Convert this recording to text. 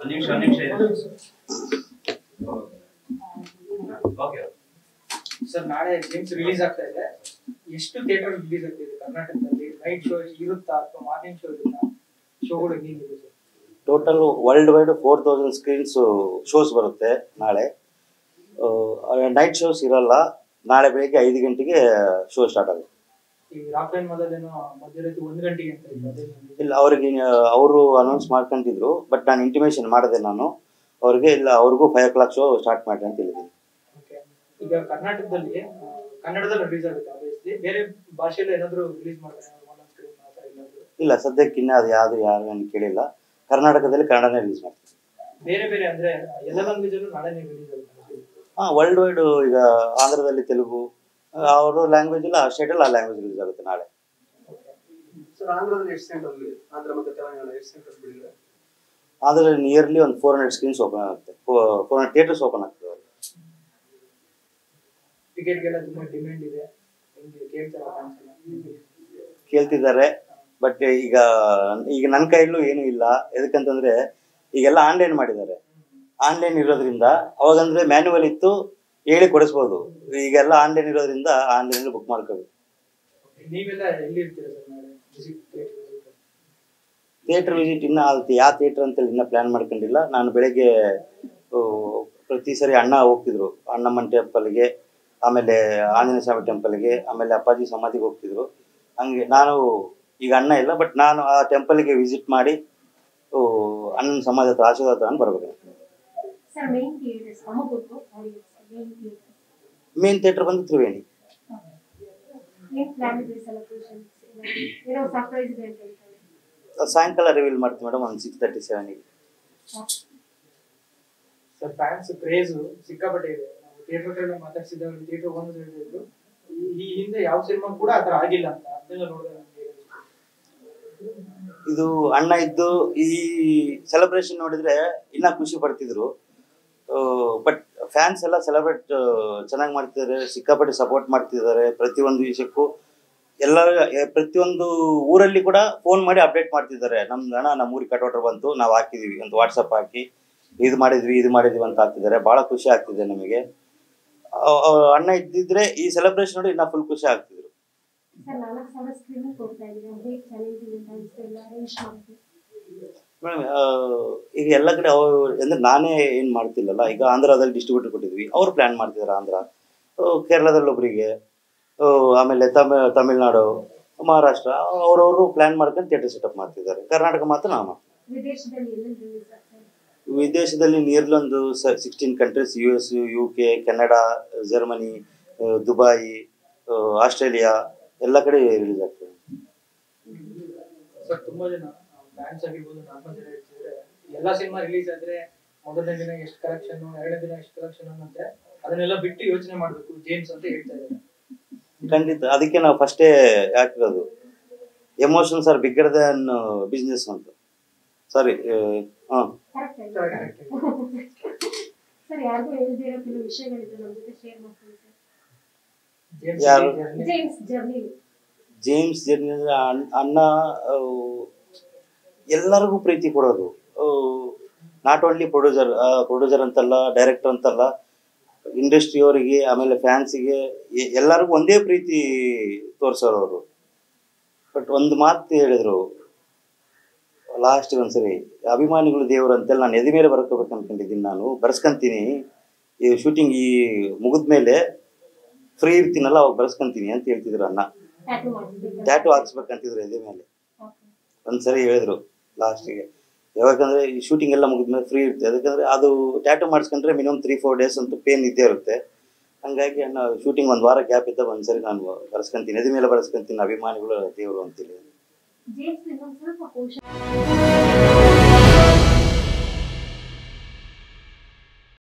ಒಂದ್ ನಿಮಿಷ ಒಂದ್ ನಿಮಿಷ ಓಕೆ ಸರ್ ನಾಳೆ ಗೇಮ್ಸ್ ರಿಲೀಸ್ ಆಗ್ತಾ ಇದೆ. ಎಷ್ಟು ಥಿಯೇಟರ್ ರಿಲೀಸ್ ಆಗ್ತಿದೆ ಕರ್ನಾಟಕದಲ್ಲಿ? ನೈಟ್ ಶೋ ಇರುತ್ತಾ ಅಥವಾ ಮಾರ್ನಿಂಗ್ ಶೋ ಇರುತ್ತಾ? ಶೋಗಳು ಹೇಗಿದೆ sir total world wide four thousand screens shows ಬರುತ್ತೆ ನಾಳೆ. ನೈಟ್ ಶೋಸ್ ಇರಲ್ಲ. ನಾಳೆ ಬೆಳಿಗ್ಗೆ ಐದು ಗಂಟೆಗೆ ಶೋ ಸ್ಟಾರ್ಟ್ ಆಗುತ್ತೆ. ಇಲ್ಲ ಅವ್ರಿಗೆ ಅವರು ಅನೌನ್ಸ್ ಮಾಡ್ಕೊಂಡಿದ್ರು ಬಟ್ ನಾನು ಇಂಟಿಮೇಷನ್ ಮಾಡಿದೆ ನಾನು. ಅವ್ರಿಗೆ ಇಲ್ಲ ಅವ್ರಿಗೂ five o'clock show start ಮಾಡಿ ಅಂತ ಹೇಳಿದ್ದೀನಿ. ಈಗ ಕರ್ನಾಟಕದಲ್ಲಿ ಕನ್ನಡದಲ್ಲಿ ರಿಲೀಸ್ ಆಗುತ್ತೆ ಬೇರೆ ಭಾಷೆಯಲ್ಲಿ ಏನಾದರೂ ರಿಲೀಸ್ ಮಾಡ್ತಾರೆ ಇಲ್ಲ ಸದ್ಯಕ್ಕೆ ಇನ್ನ ಅದು ಯಾವ್ದು ಯಾರು ನಾನು ಕೇಳಿಲ್ಲ. ಕರ್ನಾಟಕದಲ್ಲಿ ಕನ್ನಡನೇ ರಿಲೀಸ್ ಮಾಡ್ತೀನಿ ಬೇರೆ ಬೇರೆ ಅಂದ್ರೆ ಎಲ್ಲ ಲ್ಯಾಂಗ್ವೇಜ್ ನಾಳೆ ರಿಲೀಸ್ ಆಗುತ್ತೆ ಹಾ ವರ್ಲ್ಡ್ ವೈಡ್ ಈಗ ಆಂಧ್ರದಲ್ಲಿ ತೆಲುಗು ಅವರು ಲ್ಯಾಂಗ್ವೇಜ್ ಇಲ್ಲ ಆ ಸ್ಟೇಟಲ್ಲಿ ಆ ಲ್ಯಾಂಗ್ವೇಜ್ ರಿಲೀಸ್ ಆಗುತ್ತೆ ನಾಳೆ. ಆದ್ರೆ ನಿಯರ್ಲಿ ಒಂದು ಫೋರ್ ಹಂಡ್ರೆಡ್ ಸ್ಕ್ರೀನ್ಸ್ ಓಪನ್ ಆಗುತ್ತೆ. ಫೋರ್ ಹಂಡ್ರೆಡ್ ಥಿಯೇಟರ್ಸ್ ಓಪನ್ ಆಗ್ತದೆ. ಕೇಳ್ತಿದ್ದಾರೆ. ಬಟ್ ಈಗ ಈಗ ನನ್ನ ಕೈಲೂ ಏನು ಇಲ್ಲ. ಎದಕ್ಕಂತಂದ್ರೆ ಈಗೆಲ್ಲ ಆನ್ಲೈನ್ ಮಾಡಿದ್ದಾರೆ. ಆನ್ಲೈನ್ ಇರೋದ್ರಿಂದ ಅವಾಗಂದ್ರೆ ಮ್ಯಾನ್ಯುವಲ್ ಇತ್ತು ಹೇಳಿ ಕೊಡಿಸ್ಬೋದು. ಈಗೆಲ್ಲ ಆನ್ಲೈನ್ ಇರೋದ್ರಿಂದ ಆನ್ಲೈನ್ ಬುಕ್ ಮಾಡ್ಕೋಬೇಕು ಥಿಯೇಟರ್ ವಿಸಿಟ್ ಇನ್ನ ಅದು ಯಾವ ಥಿಯೇಟರ್ ಅಂತೇಳಿ ಇನ್ನ ಪ್ಲಾನ್ ಮಾಡ್ಕೊಂಡಿಲ್ಲ. ನಾನು ಬೆಳಗ್ಗೆ ಪ್ರತಿ ಸರಿ ಅಣ್ಣ ಹೋಗ್ತಿದ್ರು. ಅಣ್ಣಮ್ಮನ ಟೆಂಪಲ್ಗೆ ಆಮೇಲೆ ಆಂಜನೇಯ ಸ್ವಾಮಿ ಟೆಂಪಲ್ಗೆ ಆಮೇಲೆ ಅಪ್ಪಾಜಿ ಸಮಾಧಿಗೆ ಹೋಗ್ತಿದ್ರು. ಹಂಗೆ ನಾನು ಈಗ ಅಣ್ಣ ಇಲ್ಲ ಬಟ್ ನಾನು ಆ ಟೆಂಪಲ್ಗೆ ವಿಸಿಟ್ ಮಾಡಿ ಅಣ್ಣನ ಸಮಾಧಿ ಹತ್ರ ಆಶೀರ್ವಾದ ತಗೊಂಡು ಬರ್ಬೇಕು. ಸರ್ ಮೇನ್ ಥಿಯೇಟರ್ ಬಂದು ತ್ರಿವೇಣಿ. ಸಾಯಂಕಾಲ ರಿವೀಲ್ ಮಾಡ್ತೀವಿ ಮೇಡಮ್ ಒಂದು ಸಿಕ್ಸ್ ತರ್ಟಿ ಸೆವೆನಿಗೆ ಸರ್ ಫ್ಯಾನ್ಸ್ ಕ್ರೇಜ್ ಸಿಕ್ಕಾಪಟ್ಟೆ ಇದೆ. ನಾವು ಥಿಯೇಟರ್ ಒಂದು ಈ- ಹಿಂದೆ ಯಾವ ಸಿನಿಮಾ ಕೂಡ ಆಗಿಲ್ಲ ಅಂತ. ಅದನ್ನೆಲ್ಲ ನೋಡಿದ್ರೆ ನಮ್ಗೆ ಇದು ಅಣ್ಣ ಇದ್ದು ಈ ಸೆಲೆಬ್ರೇಷನ್ ನೋಡಿದ್ರೆ ಇನ್ನ ಖುಷಿ ಪಡ್ತಿದ್ರು. ಬಟ್ ಫ್ಯಾನ್ಸ್ ಎಲ್ಲ ಸೆಲೆಬ್ರೇಟ್ ಚೆನ್ನಾಗಿ ಮಾಡ್ತಿದ್ದಾರೆ ಸಿಕ್ಕಾಪಟ್ಟೆ ಸಪೋರ್ಟ್ ಮಾಡ್ತಿದ್ದಾರೆ ಪ್ರತಿಯೊಂದು ವಿಷಯಕ್ಕೂ. ಎಲ್ಲ ಪ್ರತಿಯೊಂದು ಊರಲ್ಲಿ ಕೂಡ ಫೋನ್ ಮಾಡಿ ಅಪ್ಡೇಟ್ ಮಾಡ್ತಿದ್ದಾರೆ ನಮ್ದು ಹಣ ನಮ್ಮ ಊರಿಗೆ ಕಟೋಟರ್ ಬಂತು, ನಾವು ಹಾಕಿದೀವಿ. ಅಂತ ವಾಟ್ಸಪ್ ಹಾಕಿ, ಇದು ಮಾಡಿದ್ವಿ ಇದು ಮಾಡಿದ್ವಿ ಅಂತ ಹಾಕ್ತಿದ್ದಾರೆ ಬಹಳ ಖುಷಿ ಆಗ್ತಿದೆ ನಮಗೆ. ಅಣ್ಣ ಇದ್ದಿದ್ರೆ ಈ ಸೆಲೆಬ್ರೇಷನ್ ನೋಡಿ ಇನ್ನ ಫುಲ್ ಖುಷಿ ಆಗ್ತಿದ್ರು. ಮೇಡಮ್ ಈಗ ಎಲ್ಲ ಕಡೆ ಅವ್ರು ಅಂದ್ರೆ ನಾನೇ ಏನು ಮಾಡ್ತಿಲ್ಲಲ್ಲ ಈಗ ಆಂಧ್ರದಲ್ಲಿ ಡಿಸ್ಟ್ರಿಬ್ಯೂಟರ್ ಕೊಟ್ಟಿದ್ವಿ ಅವ್ರು ಪ್ಲ್ಯಾನ್ ಮಾಡ್ತಿದ್ದಾರೆ ಆಂಧ್ರ. ಕೇರಳದಲ್ಲಿ ಒಬ್ಬರಿಗೆ ಆಮೇಲೆ ತಮಿಳ್ ತಮಿಳ್ನಾಡು ಮಹಾರಾಷ್ಟ್ರ ಅವರವರು ಪ್ಲ್ಯಾನ್ ಮಾಡ್ಕೊಂಡು ಥಿಯೇಟರ್ ಸೆಟಪ್ ಮಾಡ್ತಿದ್ದಾರೆ. ಕರ್ನಾಟಕ ಮಾತ್ರ ನಾವು ವಿದೇಶದಲ್ಲಿ ನೀರ್ಲೊಂದು sixteen countries U S U K Canada Germany Dubai Australia ಎಲ್ಲ ಕಡೆ ರಿಲೀಸ್ ಆಗ್ತದೆ. ಸರ್ ತುಂಬಾ ಜನ ಫ್ಯಾನ್ಸ್ ಆಗಿರ್ಬೋದು ನಾಲ್ಕು ಜನ ಹೇಳ್ತಿದ್ರೆ ಎಲ್ಲಾ ಸಿನಿಮಾ ರಿಲೀಸ್ ಆದ್ರೆ ಮೊದಲನೇ ದಿನ ಎಷ್ಟು ಕಲೆಕ್ಷನ್ ಎರಡನೇ ದಿನ ಎಷ್ಟು ಕಲೆಕ್ಷನ್ ಅನ್ನಂತೆ ಅದನ್ನೆಲ್ಲ ಬಿಟ್ಟು ಯೋಚನೆ ಮಾಡ್ಬೇಕು ಜೇಮ್ಸ್ ಅಂತ ಹೇಳ್ತಾ ಇದ್ದಾರೆ. ಖಂಡಿತ. ಅದಕ್ಕೆ ನಾವು ಫಸ್ಟೇ ಹಾಕಿರೋದು emotions are bigger than business ಅಂತ. ಸಾರಿ ಹಾ ಜೇಮ್ಸ್ ಜರ್ನಿ. James journey. ಅಂದ್ರೆ ಅಣ್ಣ ಎಲ್ಲರಿಗೂ ಪ್ರೀತಿ ಕೊಡೋದು. ನಾಟ್ ಓನ್ಲಿ ಪ್ರೊಡ್ಯೂಸರ್ ಪ್ರೊಡ್ಯೂಸರ್ ಅಂತಲ್ಲ ಡೈರೆಕ್ಟರ್ ಅಂತಲ್ಲ ಇಂಡಸ್ಟ್ರಿ ಅವರಿಗೆ ಆಮೇಲೆ ಫ್ಯಾನ್ಸಿಗೆ ಎಲ್ಲರಿಗೂ ಒಂದೇ ಪ್ರೀತಿ ತೋರ್ಸೋರು ಅವರು. ಬಟ್ ಒಂದು ಮಾತು ಹೇಳಿದರು ಲಾಸ್ಟ್ ಒಂದ್ಸರಿ ಅಭಿಮಾನಿಗಳು ದೇವರು ಅಂತೆಲ್ಲ ನಾನು ಎದೆ ಮೇಲೆ ಬರ್ಕೋಬೇಕು ಅನ್ಕೊಂಡಿದ್ದೀನಿ ನಾನು ಬರ್ಸ್ಕೊಂತೀನಿ. ಈ ಶೂಟಿಂಗ್ ಈ ಮುಗಿದ ಮೇಲೆ ಫ್ರೀ ಇರ್ತೀನಲ್ಲ ಅವಾಗ ಬರ್ಸ್ಕೊಂತೀನಿ ಅಂತ ಹೇಳ್ತಿದ್ರು ಅಣ್ಣ. ಟ್ಯಾಟೂ ಹಾಕ್ಸ್ಬೇಕಂತಿದ್ರು ಎದೆ ಮೇಲೆ. ಒಂದ್ಸರಿ ಹೇಳಿದ್ರು. ಲಾಸ್ಟಿಗೆ. ಯಾಕಂದ್ರೆ ಈ ಶೂಟಿಂಗ್ ಎಲ್ಲ ಮುಗಿದ್ಮೇಲೆ ಫ್ರೀ ಇರುತ್ತೆ. ಯಾಕಂದ್ರೆ ಅದು ಟ್ಯಾಟೂ ಮಾಡಿಸ್ಕೊಂಡ್ರೆ ಮಿನಿಮಮ್ ತ್ರೀ ಫೋರ್ ಡೇಸ್ ಅಂತೂ ಪೇನ್ ಇದ್ದೇ ಇರುತ್ತೆ. ಹಂಗಾಗಿ ನಾನು ಶೂಟಿಂಗ್ ಒಂದು ವಾರ ಗ್ಯಾಪ್ ಇದ್ದಾಗ ಒಂದ್ಸರಿ ನಾನು ಬರ್ಸ್ಕೊಂತೀನಿ. ಎದೆ ಮೇಲೆ ಬರ್ಸ್ಕೊಂತೀನಿ ಅಭಿಮಾನಿಗಳು, ದೇವರು ಅಂತೇಳಿ